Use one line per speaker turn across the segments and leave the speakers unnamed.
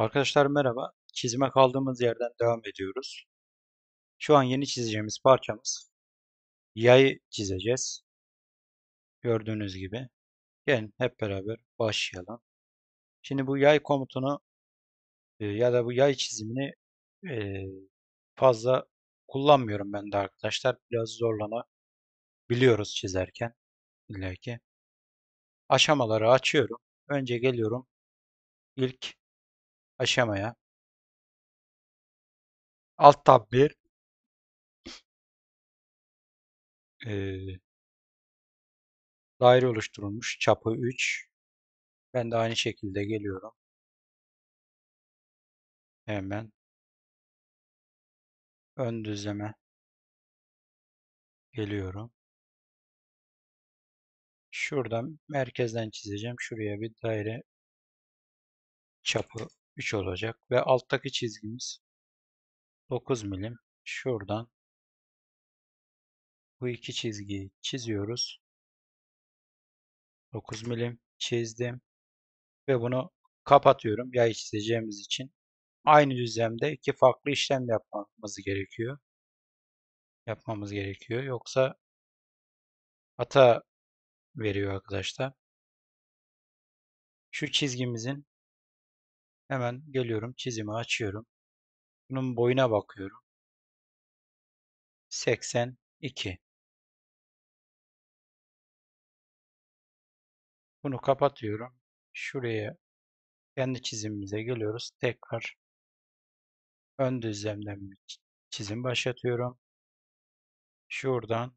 Arkadaşlar merhaba. Çizime kaldığımız yerden devam ediyoruz. Şu an yeni çizeceğimiz parçamız yayı çizeceğiz. Gördüğünüz gibi. Gelin hep beraber başlayalım. Şimdi bu yay komutunu e, ya da bu yay çizimini e, fazla kullanmıyorum ben de arkadaşlar. Biraz zorlanabiliyoruz çizerken illaki. Aşamaları açıyorum. Önce geliyorum ilk aşamaya. Alt tab 1 e, daire oluşturulmuş çapı 3 ben de aynı şekilde geliyorum. Hemen. Ön düzleme. Geliyorum. Şuradan merkezden çizeceğim. Şuraya bir daire çapı 3 olacak ve alttaki çizgimiz 9 milim. Şuradan bu iki çizgiyi çiziyoruz. 9 milim çizdim ve bunu kapatıyorum yay çizeceğimiz için. Aynı düzlemde iki farklı işlem yapmamız gerekiyor. Yapmamız gerekiyor. Yoksa hata veriyor arkadaşlar. Şu çizgimizin hemen geliyorum çizimi açıyorum. Bunun boyuna bakıyorum. 82 bunu kapatıyorum. Şuraya kendi çizimimize geliyoruz. Tekrar ön düzlemden bir çizim başlatıyorum. Şuradan.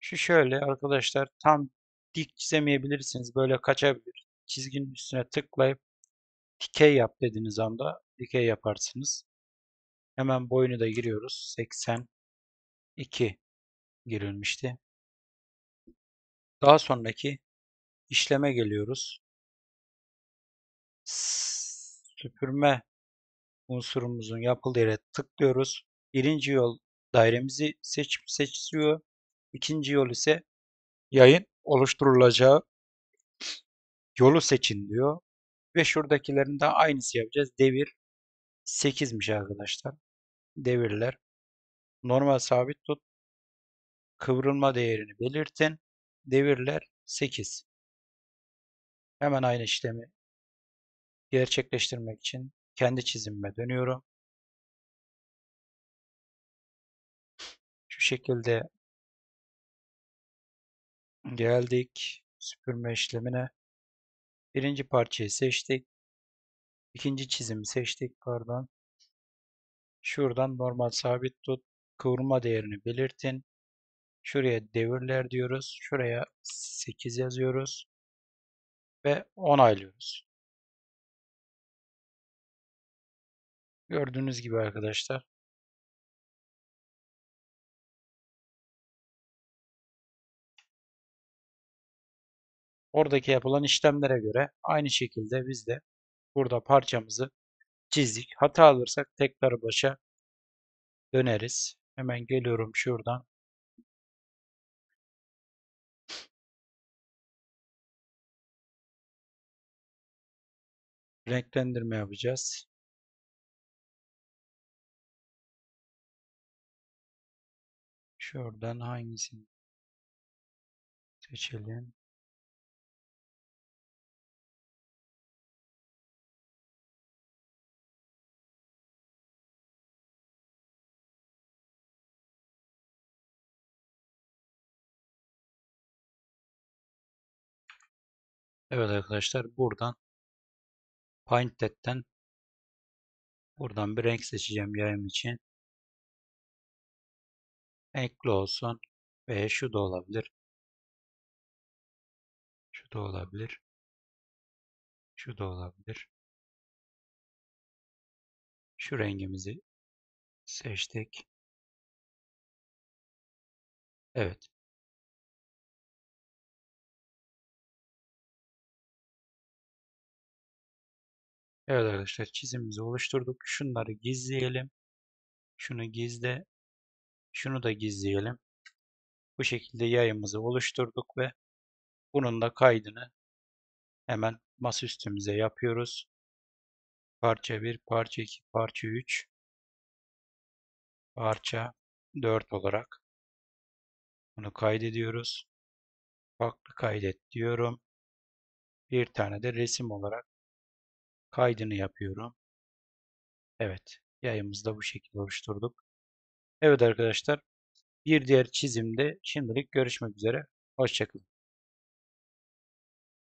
Şu şöyle arkadaşlar tam dik çizemeyebilirsiniz böyle kaçabilir çizginin üstüne tıklayıp dikey yap dediğiniz anda dikey yaparsınız hemen boyunu da giriyoruz 82 girilmişti daha sonraki işleme geliyoruz süpürme unsurumuzun yapıldığı yere tıklıyoruz. Birinci yol dairemizi seç, seçiyor. İkinci yol ise yayın oluşturulacağı yolu seçin diyor. Ve şuradakilerin de aynısı yapacağız. Devir 8'miş arkadaşlar. Devirler. Normal sabit tut. Kıvrılma değerini belirtin. Devirler 8. Hemen aynı işlemi gerçekleştirmek için kendi çizimime dönüyorum. Şu şekilde geldik süpürme işlemine. Birinci parçayı seçtik. İkinci çizimi seçtik. Pardon. Şuradan normal sabit tut. Kıvırma değerini belirtin. Şuraya devirler diyoruz. Şuraya 8 yazıyoruz. Ve onaylıyoruz. Gördüğünüz gibi arkadaşlar. Oradaki yapılan işlemlere göre aynı şekilde biz de burada parçamızı çizdik. Hata alırsak tekrar başa döneriz. Hemen geliyorum şuradan. Renklendirme yapacağız. Şuradan hangisini seçelim. Evet arkadaşlar buradan Painted'den buradan bir renk seçeceğim yayım için. Renkli olsun ve şu da olabilir. Şu da olabilir. Şu da olabilir. Şu rengimizi seçtik. Evet. Evet arkadaşlar çizimimizi oluşturduk. Şunları gizleyelim. Şunu gizle. Şunu da gizleyelim. Bu şekilde yayımızı oluşturduk ve bunun da kaydını Hemen masaüstümüze yapıyoruz. Parça 1, parça 2, parça 3, parça 4 olarak bunu kaydediyoruz. Farklı kaydet diyorum. Bir tane de resim olarak kaydını yapıyorum. Evet, yayımızı da bu şekilde oluşturduk. Evet arkadaşlar, bir diğer çizimde şimdilik görüşmek üzere. Hoşçakalın.